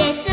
eres